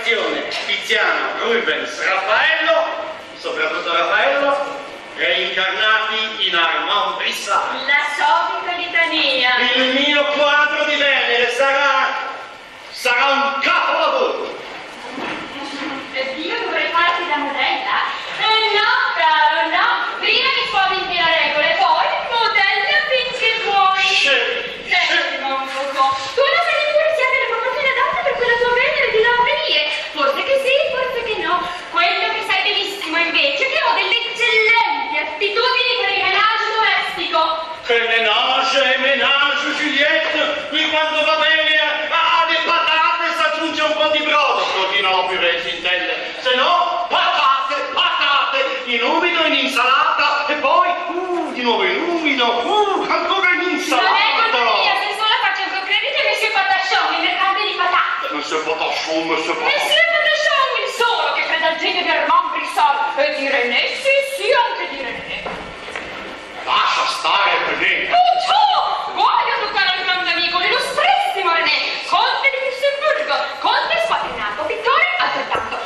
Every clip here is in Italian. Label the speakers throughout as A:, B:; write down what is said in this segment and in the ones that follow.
A: Frazione, Tiziano, Rubens, Raffaello, soprattutto Raffaello, reincarnati in Armand Brissani.
B: La sofica litania.
A: Il mio quadro di Venere sarà, sarà un capolavoro.
B: E io dovrei farti da modello. 29
A: lumino,
B: uh, ancora l'insalata! Non è colpa mia, se solo faccio ancora credito che si è patascione, il
A: mercante di patate!
B: Non si
A: è
B: patascione, non si è eh patascione! Non si è patascione, il solo che crede al genio Armand Montbrison e di René, eh sì, sì, anche di René! Eh.
A: Lascia stare, René!
B: Oh, ciao! Guarda toccare al grande amico, nello l'illustrissimo René, conte di Lussemburgo, conte spatenato, pittore altrettanto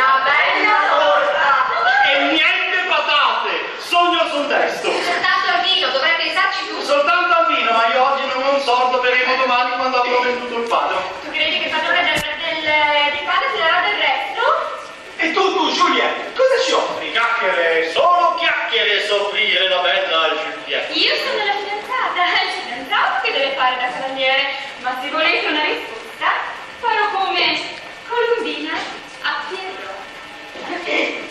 B: Una bella torta! E niente
A: patate! Sogno
B: sul destro! Soltanto al vino, dovrai pensarci tu! Soltanto al vino, ma io oggi non
A: ho un sordo, beremo domani quando avrò venduto il padre.
C: Tu credi che il padrone del, del, eh, del padre ti darà del resto?
D: E tu, tu, Giulia, cosa ci offri?
A: Chiacchiere, solo chiacchiere, soffrire la bella Giulia.
C: Io sono la fidanzata, il fidanzato che deve fare da cavaliere, ma se volete una risposta, farò come
B: Columbina Thank you.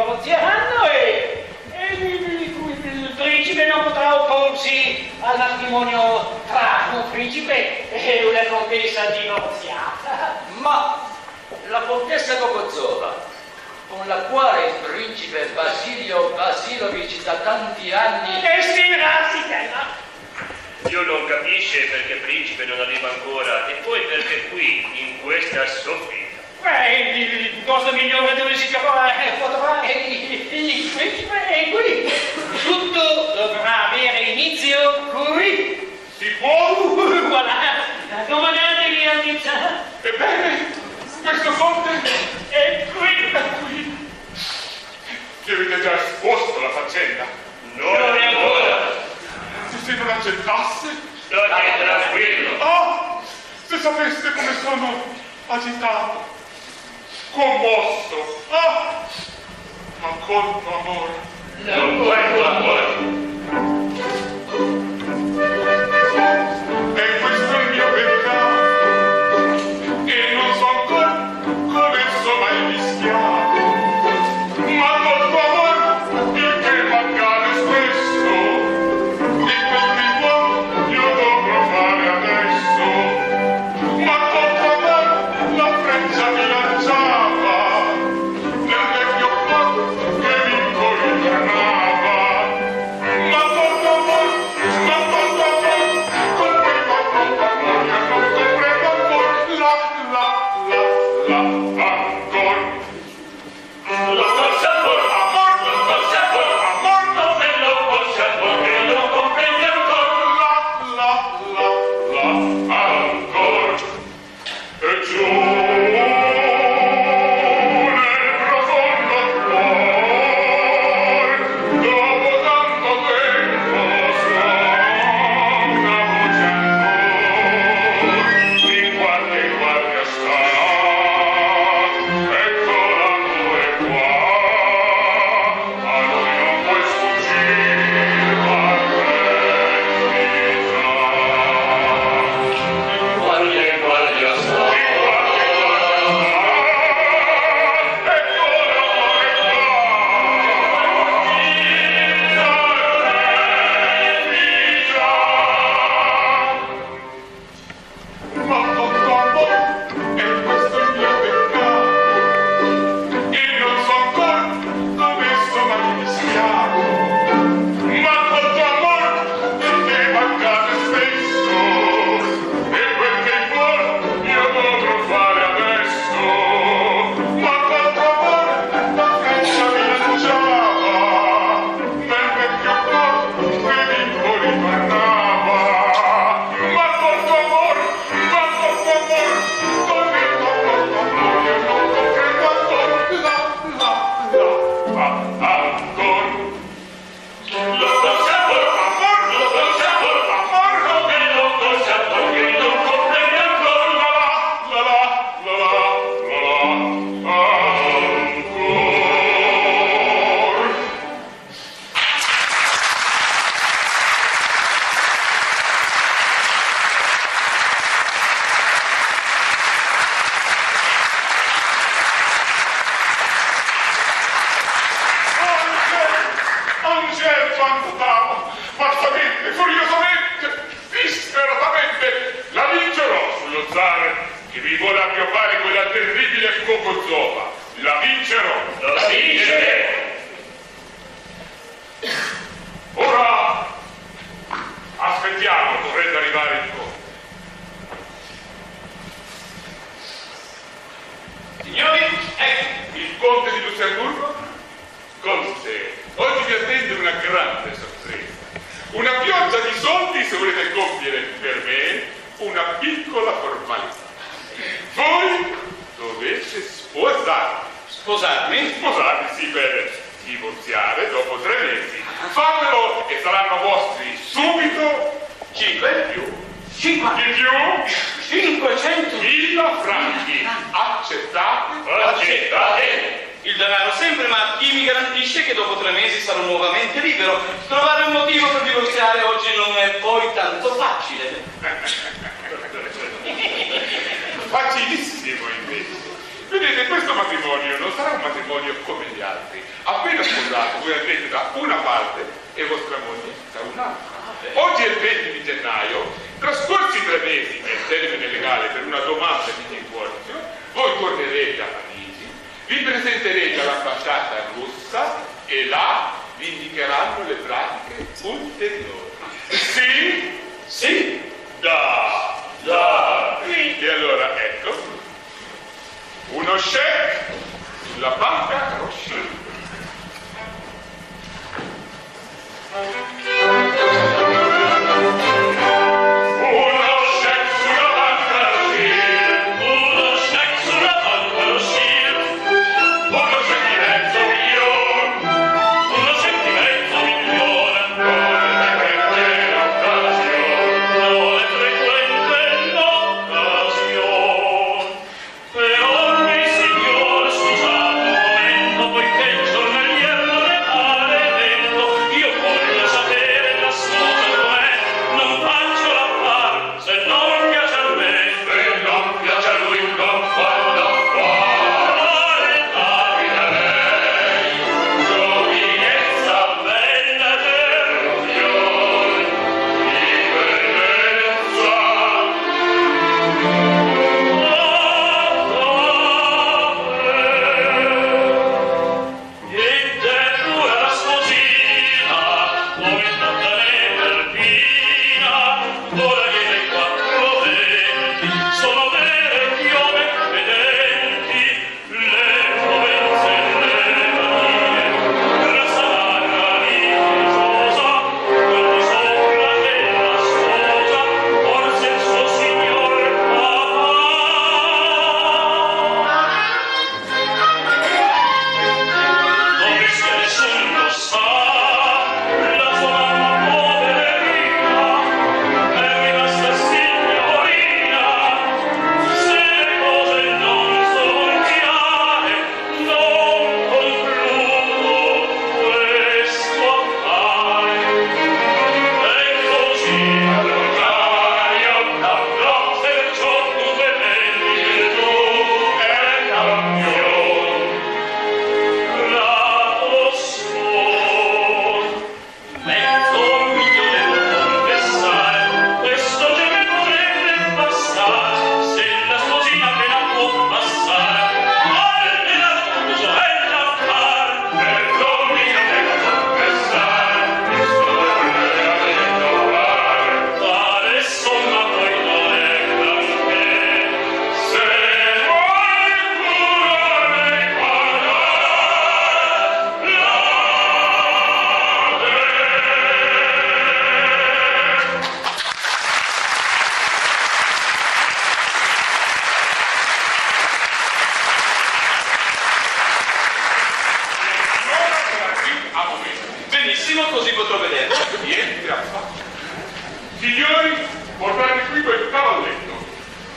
B: provozeranno e,
E: e
F: il, il, principe non potrà opporsi al matrimonio tra un principe e una contessa divorziata.
G: Ma la contessa Cocozzova, con la quale il principe Basilio Basilovic da tanti anni...
F: E si rasitella!
A: io non capisce perché il principe non arriva ancora e poi perché qui, in questa soffitta,
F: Beh, il posto migliore dove si potrà è qui. Tutto dovrà avere inizio qui.
H: Si può?
F: Voilà, domandatevi a Nizza.
H: Ebbene, questo fonte
F: è qui
H: Ti avete già esposto la faccenda.
A: Non, non è ancora.
H: Se si non accettasse...
A: State tranquillo.
H: Ah, se sapeste come sono agitato. commosso. Ah!
A: Non colpa amore.
H: Non
I: colpa amore. about dato, voi avete da una parte e vostra moglie da un'altra. Oggi è il 20 di gennaio, trascorsi tre mesi nel termine legale per una domanda di divorzio, voi tornerete a Parigi, vi presenterete all'ambasciata russa e là vi indicheranno le pratiche ulteriori. Sì? Sì? Da! Da! E allora ecco, uno check sulla banca rossa Thank you.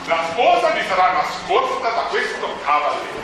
I: la sposa mi sarà nascosta da questo
H: cavaliere.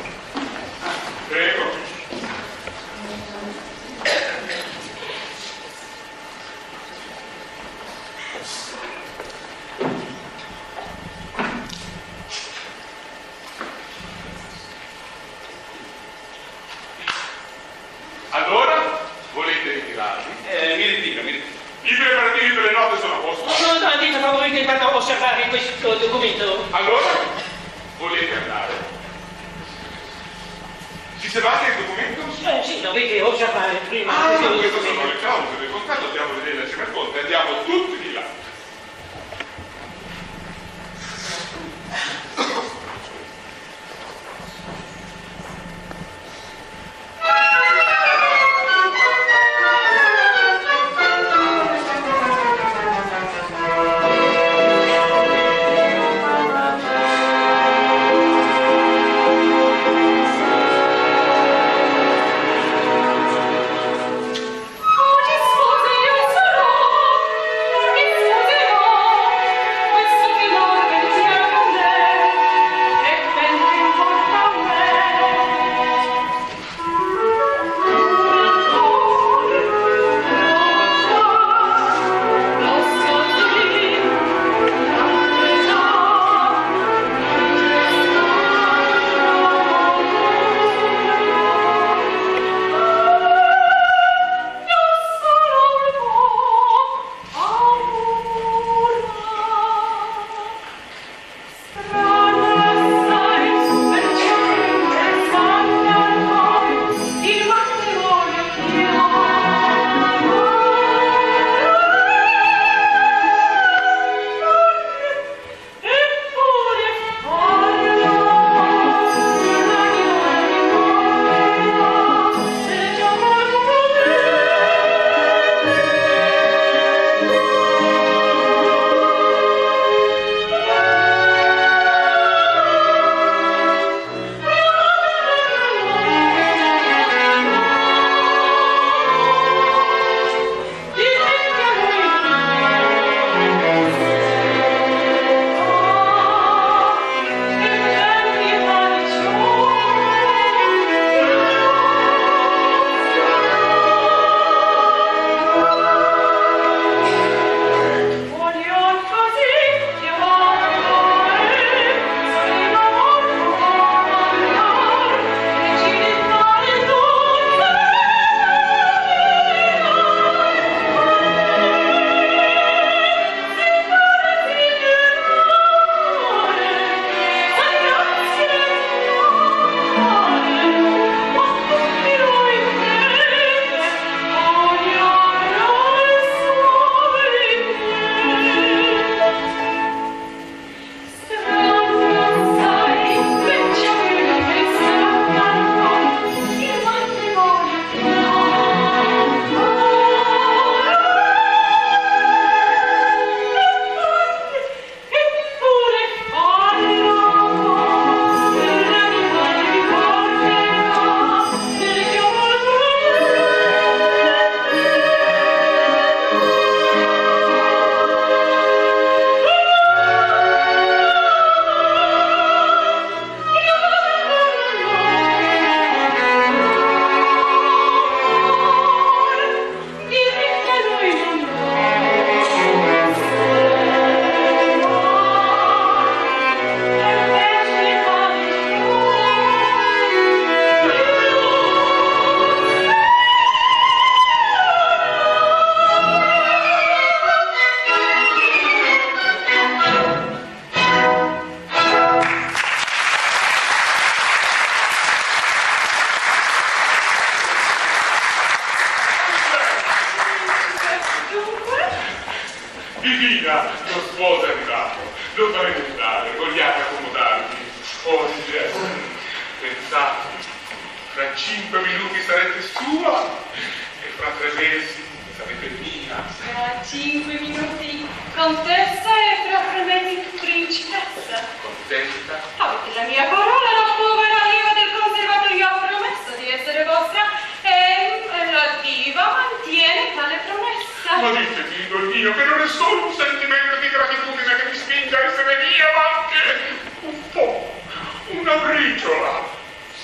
H: Briciola,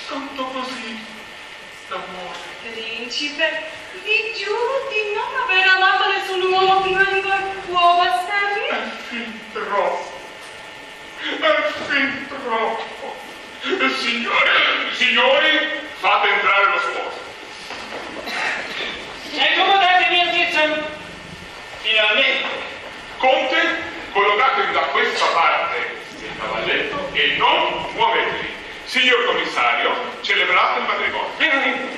H: tanto così, d'amore.
B: Principe, vi giuro di non aver amato nessun uomo prima di voi. Può bastarvi?
H: È fin troppo, è fin troppo. E signore, signori, fate entrare lo sposo.
F: Accomodatevi altezza.
A: Finalmente.
H: Conte, collocatevi da questa parte del cavalletto e non muovetevi. Signor commissario, celebrate il matrimonio.
F: Eh,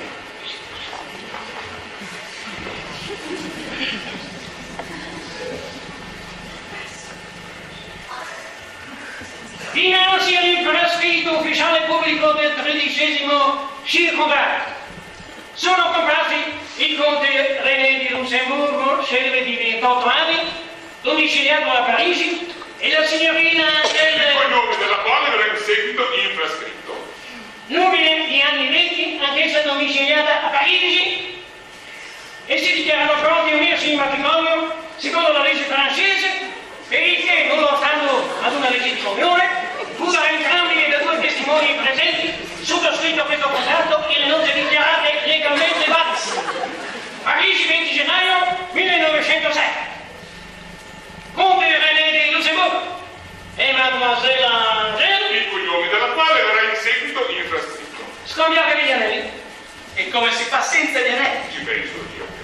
F: Dinanzi all'imprascritto ufficiale pubblico del tredicesimo circondario sono comprati il conte René di Lussemburgo, celebre di 28 anni, domiciliato a Parigi, e la signorina
H: Il
F: del
H: cognome della quale verrà in seguito infrascritto.
F: Nubile di anni 20, anch'essa domiciliata a Parigi, e si dichiarano pronti a unirsi in matrimonio secondo la legge francese, per il che, non stando ad una legittima unione, furono entrambi da due testimoni presenti sottoscritto questo contratto e le note dichiarate legalmente valide. Parigi 20 gennaio 1906. Conte René di Lussemburgo e Mademoiselle Angèle
H: Il cognome della quale seguito infrascritto.
F: scambiatevi gli anelli.
A: E come si fa senza gli anelli?
H: Ci penso io. Ecco.